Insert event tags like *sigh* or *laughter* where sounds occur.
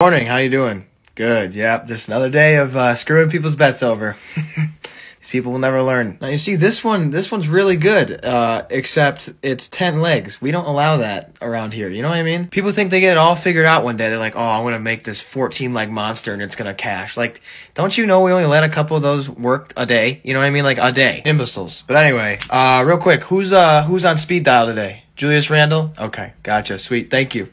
Morning, how you doing? Good. Yep, just another day of uh, screwing people's bets over. *laughs* These people will never learn. Now you see this one. This one's really good, uh, except it's ten legs. We don't allow that around here. You know what I mean? People think they get it all figured out one day. They're like, "Oh, I'm gonna make this 14 leg monster and it's gonna cash." Like, don't you know we only let a couple of those work a day? You know what I mean? Like a day. Imbeciles. But anyway, uh, real quick, who's uh who's on speed dial today? Julius Randle. Okay, gotcha. Sweet. Thank you.